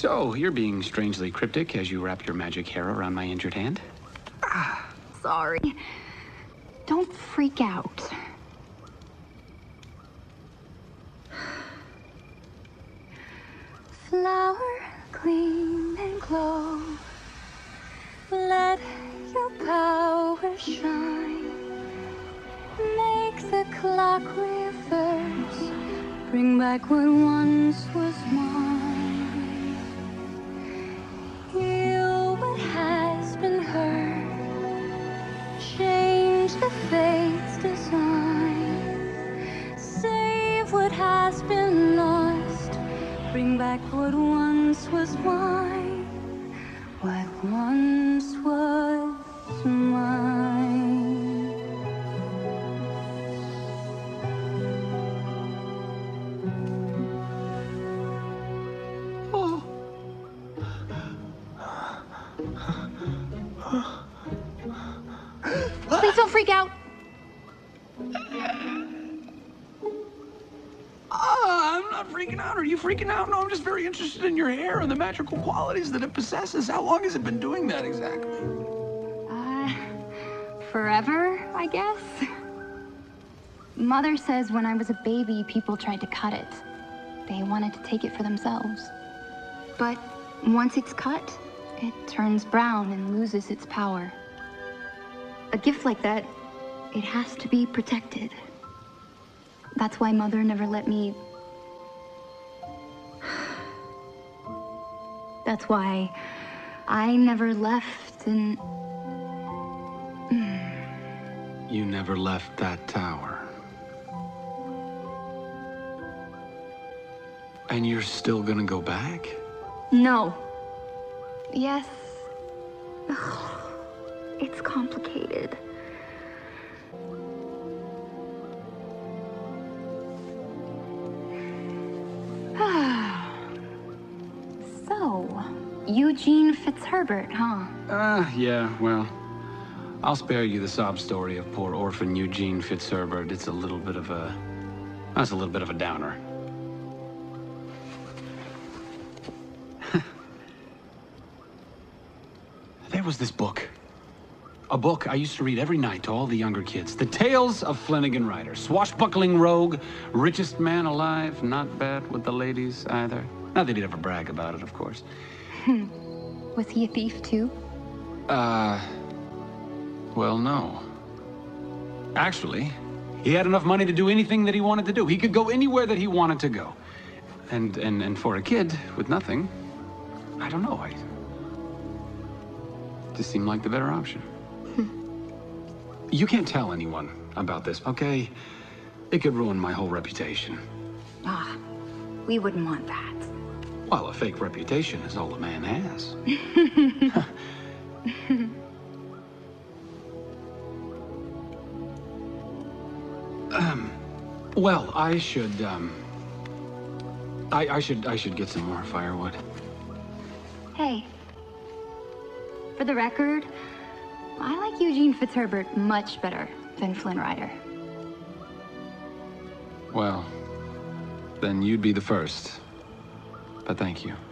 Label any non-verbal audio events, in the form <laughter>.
So, you're being strangely cryptic as you wrap your magic hair around my injured hand? Ah, sorry. Don't freak out. Flower, gleam and glow. Let your power shine. Make the clock reverse. Bring back what once was mine. What has been lost. Bring back what once was mine. What once was mine. <gasps> Please don't freak out. I'm not freaking out. Are you freaking out? No, I'm just very interested in your hair and the magical qualities that it possesses. How long has it been doing that exactly? Uh, forever, I guess. Mother says when I was a baby, people tried to cut it. They wanted to take it for themselves. But once it's cut, it turns brown and loses its power. A gift like that, it has to be protected. That's why Mother never let me. That's why I never left and. Hmm. You never left that tower. And you're still gonna go back? No. Yes. It's complicated. Eugene Fitzherbert, huh? Uh, yeah, well. I'll spare you the sob story of poor orphan Eugene Fitzherbert. It's a little bit of a. That's a little bit of a downer. <laughs> there was this book. A book I used to read every night to all the younger kids. The Tales of Flynnigan Rider. Swashbuckling rogue, richest man alive, not bad with the ladies either. Not that he'd ever brag about it, of course. <laughs> Was he a thief too? Uh. Well, no. Actually, he had enough money to do anything that he wanted to do. He could go anywhere that he wanted to go. And and and for a kid with nothing, I don't know. I just seemed like the better option. <laughs> you can't tell anyone about this, okay? It could ruin my whole reputation. Ah, we wouldn't want that. Well, a fake reputation is all a man has. <laughs> um, well, I should, um, I, I should, I should get some more firewood. Hey. For the record, I like Eugene Fitzherbert much better than Flynn Rider. Well, then you'd be the first. But thank you.